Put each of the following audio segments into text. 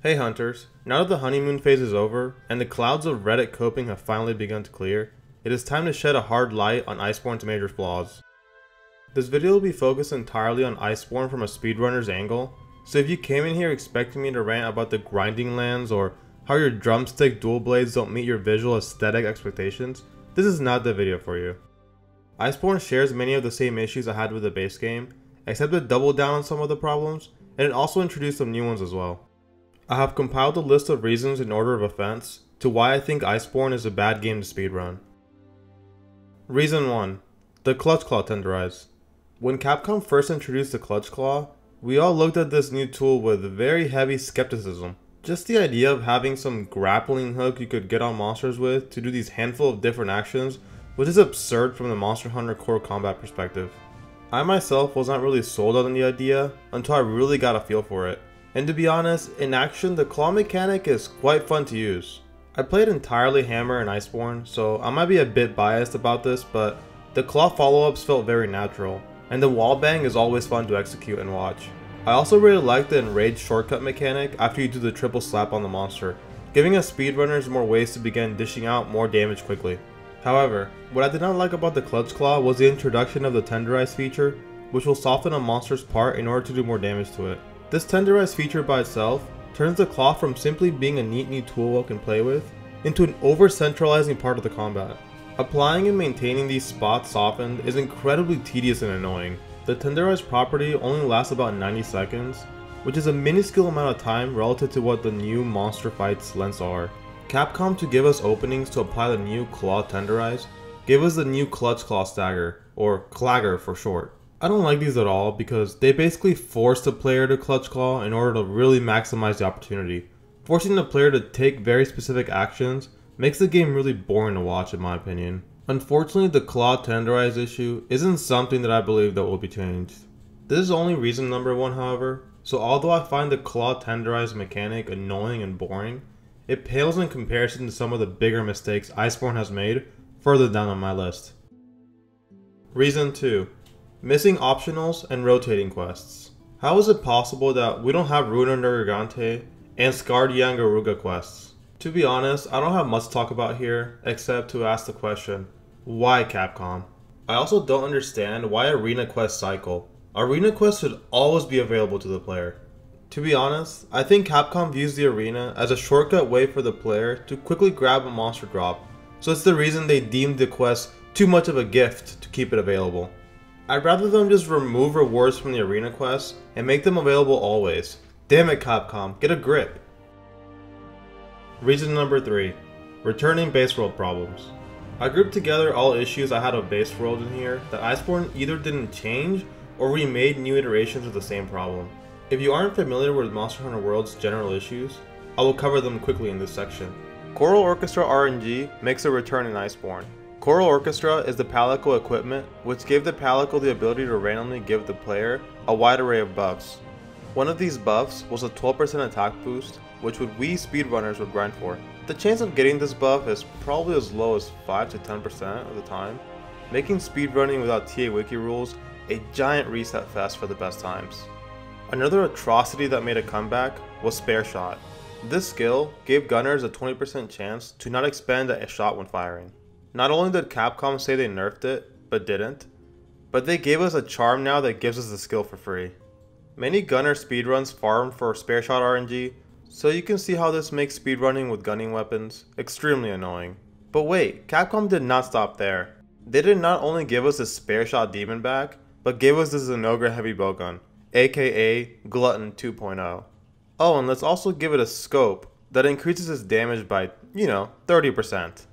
Hey hunters, now that the honeymoon phase is over, and the clouds of Reddit coping have finally begun to clear, it is time to shed a hard light on Iceborne's major flaws. This video will be focused entirely on Iceborne from a speedrunner's angle, so if you came in here expecting me to rant about the grinding lands or how your drumstick dual blades don't meet your visual aesthetic expectations, this is not the video for you. Iceborne shares many of the same issues I had with the base game, except it doubled down on some of the problems, and it also introduced some new ones as well. I have compiled a list of reasons in order of offense to why I think Iceborne is a bad game to speedrun. Reason 1. The Clutch Claw Tenderize. When Capcom first introduced the Clutch Claw, we all looked at this new tool with very heavy skepticism. Just the idea of having some grappling hook you could get on monsters with to do these handful of different actions was just absurd from the Monster Hunter core combat perspective. I myself was not really sold on the idea until I really got a feel for it. And to be honest, in action the claw mechanic is quite fun to use. I played entirely Hammer and Iceborne, so I might be a bit biased about this, but the claw follow-ups felt very natural, and the wall bang is always fun to execute and watch. I also really like the enraged shortcut mechanic after you do the triple slap on the monster, giving us speedrunners more ways to begin dishing out more damage quickly. However, what I did not like about the Clutch Claw was the introduction of the Tenderize feature, which will soften a monster's part in order to do more damage to it. This Tenderize feature by itself turns the claw from simply being a neat new tool one can play with, into an over-centralizing part of the combat. Applying and maintaining these spots softened is incredibly tedious and annoying. The Tenderize property only lasts about 90 seconds, which is a minuscule amount of time relative to what the new monster fights lengths are. Capcom to give us openings to apply the new Claw Tenderize gave us the new Clutch Claw Stagger, or Clagger for short. I don't like these at all because they basically force the player to clutch claw in order to really maximize the opportunity. Forcing the player to take very specific actions makes the game really boring to watch in my opinion. Unfortunately, the claw tenderize issue isn't something that I believe that will be changed. This is only reason number one however, so although I find the claw tenderize mechanic annoying and boring, it pales in comparison to some of the bigger mistakes Iceborne has made further down on my list. Reason 2. Missing optionals and rotating quests. How is it possible that we don't have Ruiner Nergigante and Scarred Yian Garuga quests? To be honest, I don't have much to talk about here except to ask the question, why Capcom? I also don't understand why Arena Quest cycle. Arena Quest should always be available to the player. To be honest, I think Capcom views the arena as a shortcut way for the player to quickly grab a monster drop, so it's the reason they deemed the quest too much of a gift to keep it available. I'd rather them just remove rewards from the arena quests and make them available always. Damn it Capcom, get a grip. Reason number 3. Returning base world problems. I grouped together all issues I had of base world in here that Iceborne either didn't change or remade new iterations of the same problem. If you aren't familiar with Monster Hunter World's general issues, I will cover them quickly in this section. Coral Orchestra RNG makes a return in Iceborne, Coral Orchestra is the Palico equipment, which gave the Palico the ability to randomly give the player a wide array of buffs. One of these buffs was a 12% attack boost, which would we speedrunners would grind for. The chance of getting this buff is probably as low as 5 to 10% of the time, making speedrunning without TA Wiki rules a giant reset fest for the best times. Another atrocity that made a comeback was Spare Shot. This skill gave gunners a 20% chance to not expend a shot when firing. Not only did Capcom say they nerfed it, but didn't, but they gave us a charm now that gives us the skill for free. Many gunner speedruns farm for spare shot RNG, so you can see how this makes speedrunning with gunning weapons extremely annoying. But wait, Capcom did not stop there. They did not only give us the spare shot demon back, but gave us the Zinogre heavy bowgun, aka Glutton 2.0. Oh, and let's also give it a scope that increases its damage by, you know, 30%.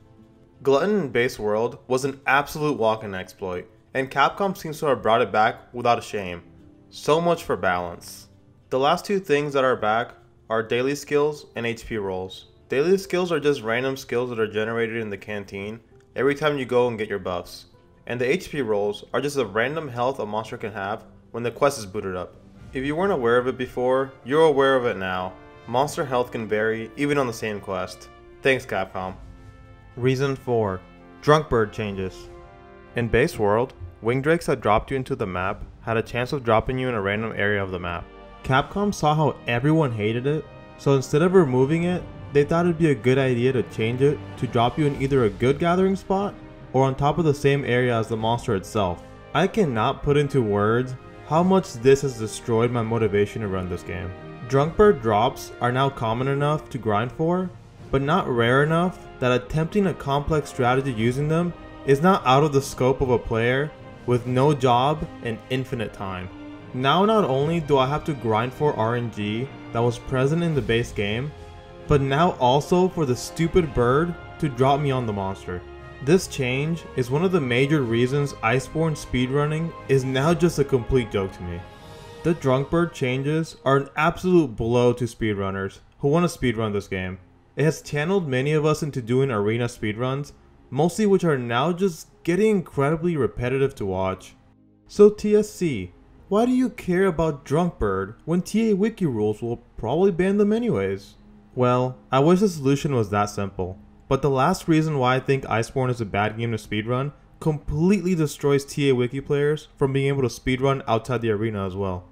Glutton in Base World was an absolute walk-in exploit, and Capcom seems to have brought it back without a shame. So much for balance. The last two things that are back are daily skills and HP rolls. Daily skills are just random skills that are generated in the canteen every time you go and get your buffs. And the HP rolls are just the random health a monster can have when the quest is booted up. If you weren't aware of it before, you're aware of it now. Monster health can vary even on the same quest. Thanks Capcom. Reason 4. Drunk bird changes. In base world, wingdrakes that dropped you into the map had a chance of dropping you in a random area of the map. Capcom saw how everyone hated it, So instead of removing it, they thought it'd be a good idea to change it to drop you in either a good gathering spot or on top of the same area as the monster itself. I cannot put into words how much this has destroyed my motivation to run this game. Drunkbird drops are now common enough to grind for, but not rare enough that attempting a complex strategy using them is not out of the scope of a player with no job and infinite time. Now not only do I have to grind for RNG that was present in the base game, but now also for the stupid bird to drop me on the monster. This change is one of the major reasons Iceborne speedrunning is now just a complete joke to me. The Drunk Bird changes are an absolute blow to speedrunners who want to speedrun this game. It has channeled many of us into doing arena speedruns, mostly which are now just getting incredibly repetitive to watch. So TSC, why do you care about Drunkbird when TA Wiki rules will probably ban them anyways? Well, I wish the solution was that simple, but the last reason why I think Iceborne is a bad game to speedrun completely destroys TA Wiki players from being able to speedrun outside the arena as well.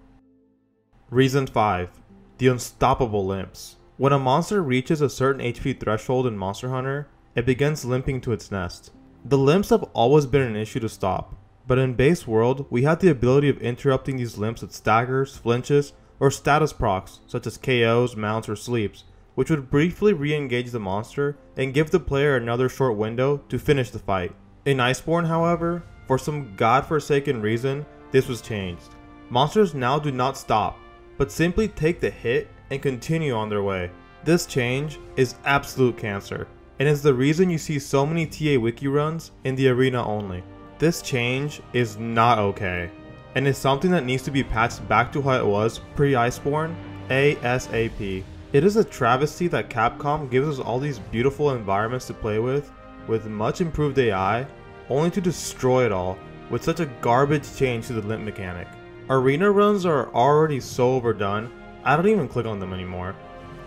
Reason 5. The Unstoppable Limps. When a monster reaches a certain HP threshold in Monster Hunter, it begins limping to its nest. The limps have always been an issue to stop, but in base world, we had the ability of interrupting these limps with staggers, flinches, or status procs, such as KOs, mounts, or sleeps, which would briefly re-engage the monster and give the player another short window to finish the fight. In Iceborne, however, for some godforsaken reason, this was changed. Monsters now do not stop, but simply take the hit and continue on their way. This change is absolute cancer, and is the reason you see so many TA wiki runs in the arena only. This change is not okay, and is something that needs to be patched back to how it was pre-Iceborne ASAP. It is a travesty that Capcom gives us all these beautiful environments to play with, with much improved AI, only to destroy it all with such a garbage change to the limp mechanic. Arena runs are already so overdone, I don't even click on them anymore.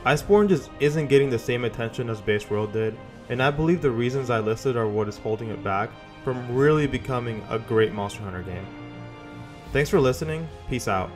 Iceborne just isn't getting the same attention as Base World did, and I believe the reasons I listed are what is holding it back from really becoming a great Monster Hunter game. Thanks for listening, peace out.